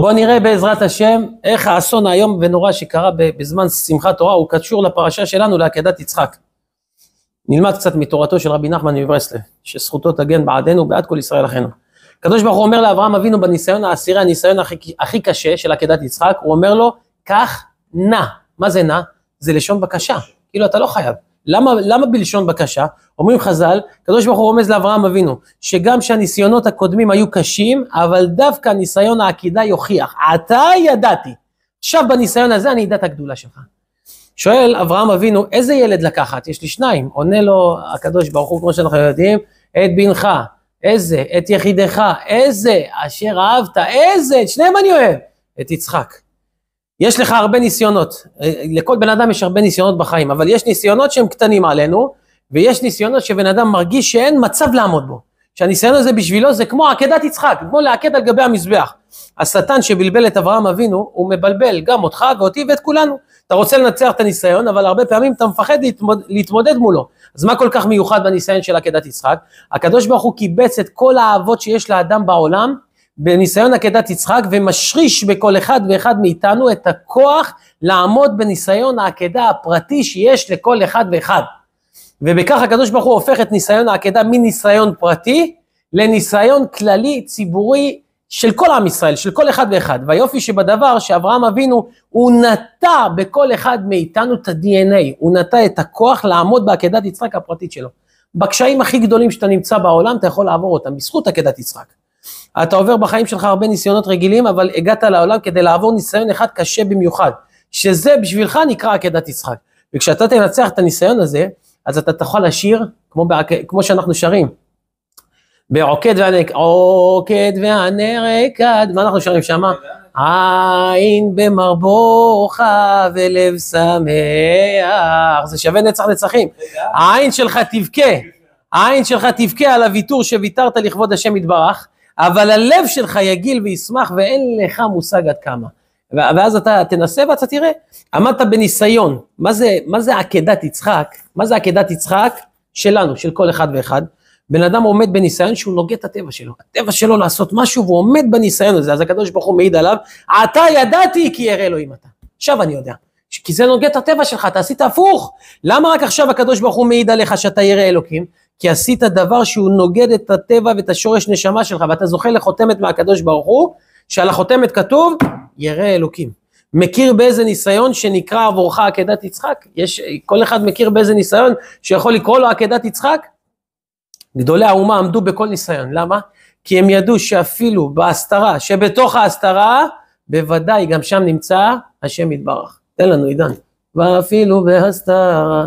בוא נראה בעזרת השם איך האסון האיום ונורא שקרה בזמן שמחת תורה הוא קשור לפרשה שלנו לעקדת יצחק. נלמד קצת מתורתו של רבי נחמן מברסלב, שזכותו תגן בעדנו ובעד כל ישראל אחינו. הקדוש ברוך הוא אומר לאברהם אבינו בניסיון העשירי, הניסיון הכי, הכי קשה של עקדת יצחק, הוא אומר לו, קח נא. מה זה נא? זה לשון בקשה. כאילו אתה לא חייב. למה, למה בלשון בקשה? אומרים חז"ל, הקדוש ברוך הוא רומז לאברהם אבינו, שגם שהניסיונות הקודמים היו קשים, אבל דווקא ניסיון העקידה יוכיח, עתה ידעתי. עכשיו בניסיון הזה אני אדע את הגדולה שלך. שואל אברהם אבינו, איזה ילד לקחת? יש לי שניים. עונה לו הקדוש ברוך הוא, כמו שאנחנו יודעים, את בנך, איזה? את יחידך, איזה? אשר אהבת, איזה? את שניהם אני אוהב. את יצחק. יש לך הרבה ניסיונות, אה, לכל בן אדם יש הרבה ניסיונות בחיים, אבל יש ניסיונות שהם קטנים עלינו, ויש ניסיונות שבן אדם מרגיש שאין מצב לעמוד בו. שהניסיון הזה בשבילו זה כמו עקדת יצחק, כמו לעקד על גבי המזבח. השטן שבלבל את אברהם אבינו, הוא מבלבל גם אותך ואותי ואת כולנו. אתה רוצה לנצח את הניסיון, אבל הרבה פעמים אתה מפחד להתמוד, להתמודד מולו. אז מה כל כך מיוחד בניסיון של עקדת יצחק? הקדוש ברוך הוא קיבץ את כל האהבות שיש לאדם בעולם, בניסיון עקדת יצחק, ומשריש בכל אחד ואחד מאיתנו את הכוח לעמוד בניסיון העקדה הפרטי שיש לכל אחד ואחד. ובכך הקדוש ברוך הוא הופך את ניסיון העקדה מניסיון פרטי לניסיון כללי, ציבורי, של כל עם ישראל, של כל אחד ואחד. והיופי שבדבר שאברהם אבינו, הוא נטע בכל אחד מאיתנו את ה-DNA, הוא נטע את הכוח לעמוד בעקדת יצחק הפרטית שלו. בקשיים הכי גדולים שאתה נמצא בעולם, אתה יכול לעבור אותם, בזכות עקדת יצחק. אתה עובר בחיים שלך הרבה ניסיונות רגילים, אבל הגעת לעולם כדי לעבור ניסיון אחד קשה במיוחד, שזה בשבילך נקרא עקדת יצחק. וכשאתה תנצח את הניסיון הזה, אז אתה תוכל לשיר, כמו, בעק... כמו שאנחנו שרים, בעוקד וענק, עוקד וענק עד, מה אנחנו שרים שמה? עין במרבוך ולב שמח, זה שווה נצח נצחים. העין שלך תבכה, העין שלך תבכה על הוויתור שוויתרת לכבוד השם יתברך, אבל הלב שלך יגיל וישמח ואין לך מושג עד כמה. ואז אתה תנסה ואתה תראה, עמדת בניסיון, מה זה, מה זה עקדת יצחק? מה זה עקדת יצחק? שלנו, של כל אחד ואחד. בן אדם עומד בניסיון שהוא נוגד את הטבע שלו, הטבע שלו לעשות משהו והוא עומד בניסיון הזה, אז הקדוש ברוך הוא מעיד עליו, אתה ידעתי כי ירא אלוהים אתה. עכשיו אני יודע, כי זה נוגד את הטבע שלך, אתה עשית הפוך. למה רק עכשיו הקדוש ברוך הוא מעיד עליך שאתה ירא אלוקים? כי עשית דבר שהוא נוגד את הטבע ואת השורש נשמה שלך, ואתה זוכה לחותמת מהקדוש ברוך הוא, שעל החותמת כתוב, ירא אלוקים. מכיר באיזה ניסיון שנקרא עבורך עקדת יצחק? יש, כל אחד מכיר באיזה ניסיון שיכול לקרוא לו עקדת יצחק? גדולי האומה עמדו בכל ניסיון, למה? כי הם ידעו שאפילו בהסתרה, שבתוך ההסתרה, בוודאי גם שם נמצא השם יתברך. תן לנו עידן. ואפילו בהסתרה.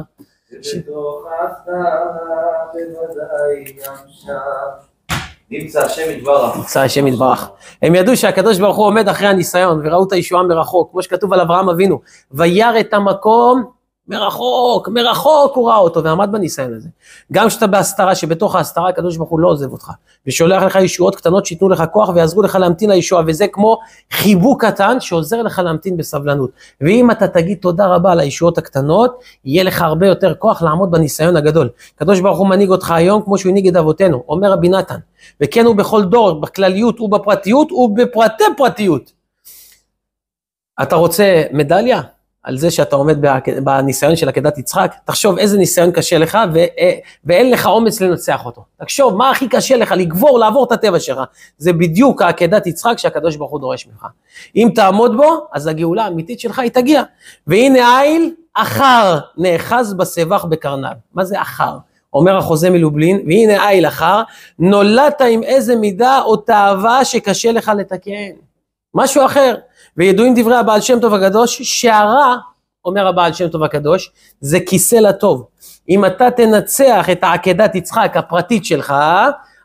נמצא השם יתברך. נמצא השם יתברך. הם ידעו שהקדוש ברוך הוא עומד אחרי הניסיון וראו את הישועה מרחוק, כמו שכתוב על אברהם אבינו, וירא את המקום מרחוק, מרחוק הוא ראה אותו ועמד בניסיון הזה. גם כשאתה בהסתרה, שבתוך ההסתרה הקדוש ברוך הוא לא עוזב אותך, ושולח לך ישועות קטנות שייתנו לך כוח ויעזרו לך להמתין לישועה, וזה כמו חיבוק קטן שעוזר לך להמתין בסבלנות. ואם אתה תגיד תודה רבה על הישועות הקטנות, יהיה לך הרבה יותר כוח לעמוד בניסיון הגדול. הקדוש ברוך הוא מנהיג אותך היום כמו שהוא הנהיג את אבותינו, אומר רבי נתן, וכן הוא בכל דור, בכלליות ובפרטיות ובפרטי פרטיות. אתה רוצה מדליה? על זה שאתה עומד בניסיון של עקדת יצחק, תחשוב איזה ניסיון קשה לך ו- ואין לך אומץ לנצח אותו. תחשוב מה הכי קשה לך, לגבור, לעבור את הטבע שלך. זה בדיוק העקדת יצחק שהקדוש ברוך הוא דורש ממך. אם תעמוד בו, אז הגאולה האמיתית שלך היא תגיע. והנה איל, אחר נאחז בסבך בקרנב. מה זה אחר? אומר החוזה מלובלין, והנה איל אחר, נולדת עם איזה מידה או תאווה שקשה לך לתקן. משהו אחר. וידועים דברי הבעל שם טוב הקדוש, שהרע, אומר הבעל שם טוב הקדוש, זה כיסא לטוב. אם אתה תנצח את העקדת יצחק הפרטית שלך,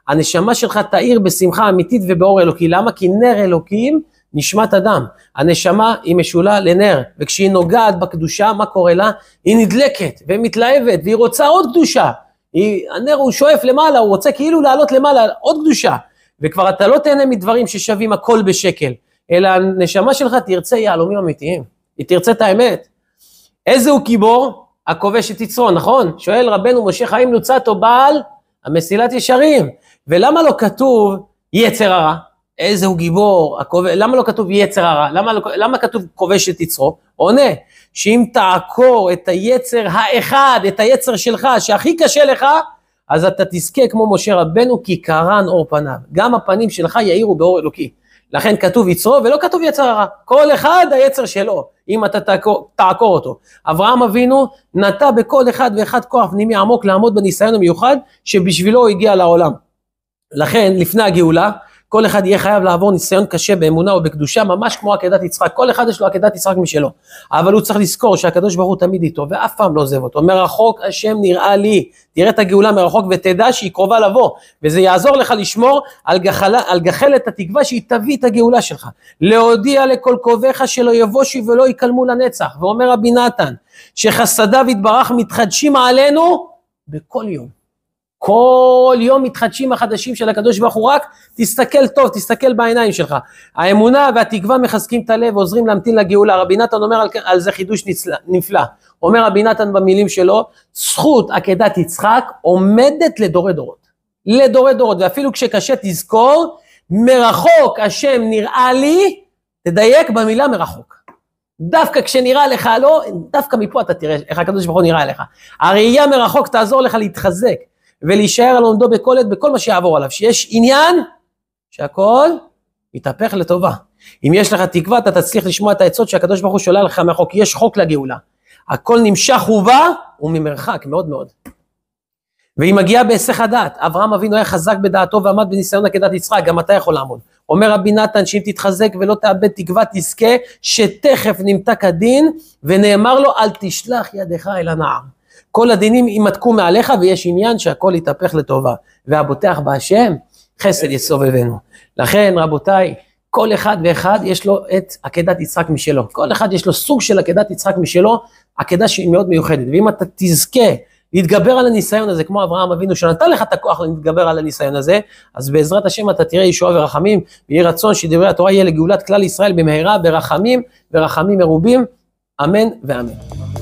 הנשמה שלך תאיר בשמחה אמיתית ובאור אלוקי. למה? כי נר אלוקים נשמת אדם. הנשמה היא משולה לנר, וכשהיא נוגעת בקדושה, מה קורה לה? היא נדלקת ומתלהבת, והיא רוצה עוד קדושה. היא, הנר הוא שואף למעלה, הוא רוצה כאילו לעלות למעלה, עוד קדושה. וכבר אתה לא תהנה מדברים ששווים הכל בשקל. אלא הנשמה שלך תרצה יהלומים אמיתיים, היא תרצה את האמת. איזה הוא גיבור? הכובש את יצרו, נכון? שואל רבנו משה חיים לוצטו בעל המסילת ישרים. ולמה לא כתוב יצר הרע? איזה הוא גיבור, הכובש, למה לא כתוב יצר הרע? למה, לא, למה כתוב כובש את יצרו? עונה, שאם תעקור את היצר האחד, את היצר שלך, שהכי קשה לך, אז אתה תזכה כמו משה רבנו, כי קרן אור פניו. גם הפנים שלך יאירו באור אלוקי. לכן כתוב יצרו ולא כתוב יצר הרע. כל אחד היצר שלו, אם אתה תעקור, תעקור אותו. אברהם אבינו נטע בכל אחד ואחד כוח פנימי עמוק לעמוד בניסיון המיוחד שבשבילו הוא הגיע לעולם. לכן לפני הגאולה כל אחד יהיה חייב לעבור ניסיון קשה באמונה ובקדושה, ממש כמו עקדת יצחק. כל אחד יש לו עקדת יצחק משלו. אבל הוא צריך לזכור שהקדוש ברוך הוא תמיד איתו, ואף פעם לא עוזב אותו. מרחוק השם נראה לי. תראה את הגאולה מרחוק ותדע שהיא קרובה לבוא. וזה יעזור לך לשמור על, גחלה, על גחלת התקווה שהיא תביא את הגאולה שלך. להודיע לכל קרוביך שלא יבושי ולא יקלמו לנצח. ואומר רבי נתן, שחסדיו יתברך מתחדשים עלינו בכל יום. כל יום מתחדשים החדשים של הקדוש ברוך הוא רק תסתכל טוב, תסתכל בעיניים שלך. האמונה והתקווה מחזקים את הלב ועוזרים להמתין לגאולה. רבי נתן אומר על, על זה חידוש נפלא. אומר רבי נתן במילים שלו, זכות עקדת יצחק עומדת לדורי דורות. לדורי דורות, ואפילו כשקשה תזכור, מרחוק השם נראה לי, תדייק במילה מרחוק. דווקא כשנראה לך לא, דווקא מפה אתה תראה איך הקדוש ברוך הוא נראה לך. הראייה מרחוק תעזור לך להתחזק. ולהישאר על עומדו בכל עת, בכל מה שיעבור עליו, שיש עניין שהכל יתהפך לטובה. אם יש לך תקווה, אתה תצליח לשמוע את העצות שהקדוש ברוך הוא שולל לך מהחוק, יש חוק לגאולה. הכל נמשך ובא, וממרחק, מאוד מאוד. והיא מגיעה בהיסח הדעת, אברהם אבינו היה חזק בדעתו ועמד בניסיון עקדת יצחק, גם אתה יכול לעמוד. אומר רבי נתן שאם תתחזק ולא תאבד תקווה תזכה שתכף נמתק הדין ונאמר לו אל תשלח ידך אל הנער. כל הדינים יימתקו מעליך ויש עניין שהכל יתהפך לטובה. והבוטח בהשם, חסד יסובבנו. לכן רבותיי, כל אחד ואחד יש לו את עקדת יצחק משלו. כל אחד יש לו סוג של עקדת יצחק משלו, עקדה שהיא מאוד מיוחדת. ואם אתה תזכה להתגבר על הניסיון הזה, כמו אברהם אבינו שנתן לך את הכוח להתגבר על הניסיון הזה, אז בעזרת השם אתה תראה ישועה ורחמים, ויהי רצון שדברי התורה יהיה לגאולת כלל ישראל במהרה ברחמים ורחמים מרובים, אמן ואמן.